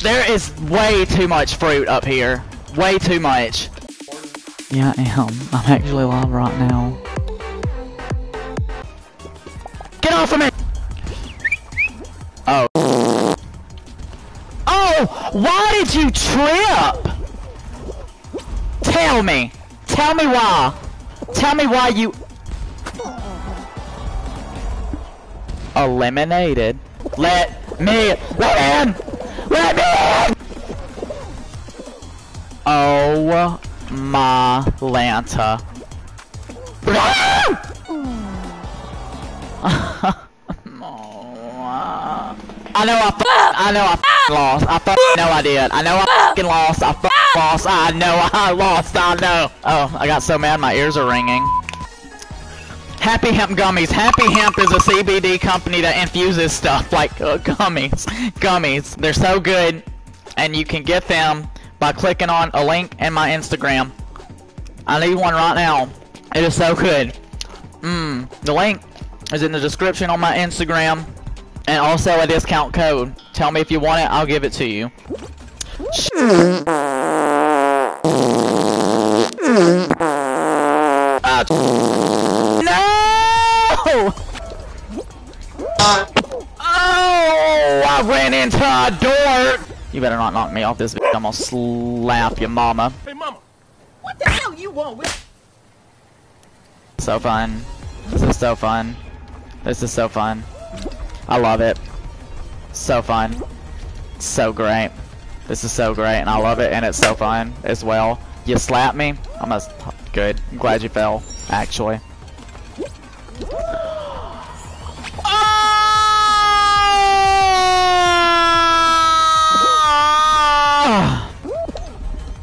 There is way too much fruit up here. Way too much. Yeah, I am. I'm actually live right now. Get off of me! Oh. Oh! Why did you trip? Tell me. Tell me why. Tell me why you... Eliminated. Let me... Let in! Let me in! Oh my Lanta. I know I f I know I f lost. I f know I did. I know I lost. I f lost. I know I lost. I know. Oh, I got so mad my ears are ringing. Happy Hemp Gummies. Happy Hemp is a CBD company that infuses stuff like uh, gummies. Gummies. They're so good, and you can get them by clicking on a link in my Instagram. I need one right now. It is so good. Mmm. The link is in the description on my Instagram. And also a discount code. Tell me if you want it, I'll give it to you. Oh, I ran into a door. You better not knock me off this. I'm gonna slap your mama. Hey, mama, what the hell you want with? So fun. This is so fun. This is so fun. I love it. So fun. So great. This is so great, and I love it, and it's so fun as well. You slap me? I'm a good. I'm glad you fell, actually.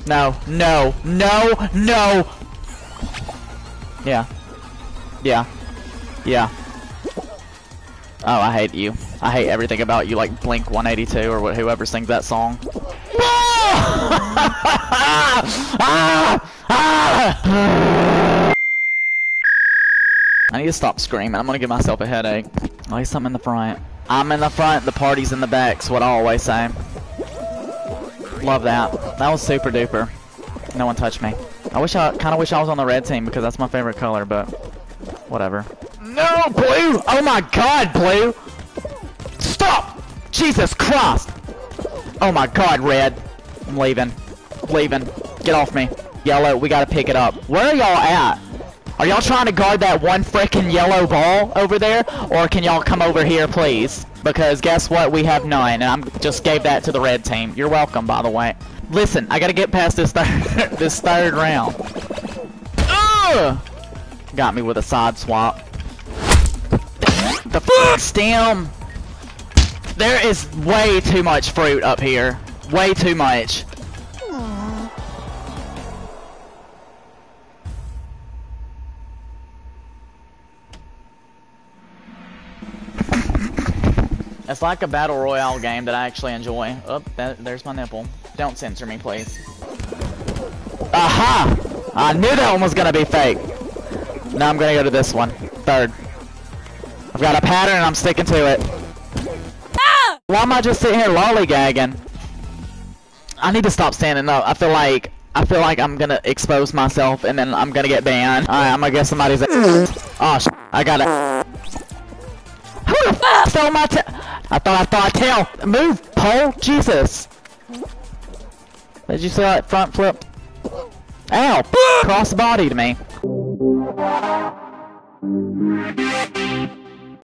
No, no, no, no! Yeah. Yeah. Yeah. Oh, I hate you. I hate everything about you, like Blink 182 or wh whoever sings that song. I need to stop screaming. I'm gonna give myself a headache. At least I'm in the front. I'm in the front, the party's in the back. back's what I always say. Love that. That was super duper. No one touched me. I wish I kind of wish I was on the red team because that's my favorite color, but whatever. No, blue! Oh my god, blue! Stop! Jesus Christ! Oh my god, red. I'm leaving. Leaving. Get off me. Yellow, we gotta pick it up. Where are y'all at? Are y'all trying to guard that one freaking yellow ball over there? Or can y'all come over here, please? Because guess what? We have none, and I just gave that to the red team. You're welcome, by the way. Listen, I gotta get past this third, this third round. Ugh! Got me with a side swap. The f stem! There is way too much fruit up here. Way too much. It's like a battle royale game that I actually enjoy. Oh, that, there's my nipple. Don't censor me, please. Aha! I knew that one was gonna be fake. Now I'm gonna go to this one. Third. I've got a pattern and I'm sticking to it. Ah! Why am I just sitting here lollygagging? I need to stop standing up. I feel like I feel like I'm gonna expose myself and then I'm gonna get banned. Alright, I'm gonna guess somebody's. Oh, sh I got it. Who the f stole my t I thought I thought tail. Move, pole. Jesus. Did you see that front flip? Ow! Cross body to me.